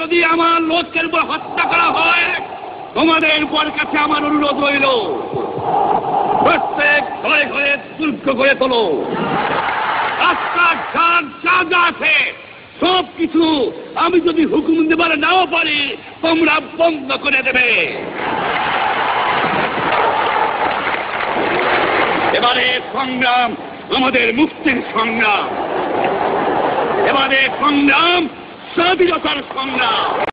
যদি আমার লোকের উপর হত্যা করা হয়, তোমাদের উপর কাছে আমার অনুরোধ রইল। প্রত্যেক ঘরে ঘরে দুর্গ করে তোলো। রাস্তাঘাট যা যা আছে, সব কিছু আমি যদি হুকুম দেবার নাও পারি, তোমরা বন্ধ করে দেবে। এবারে সংগ্রাম আমাদের মুক্তির সংগ্রাম। এবারে সংগ্রাম স্বাধীনতার সংগ্রাম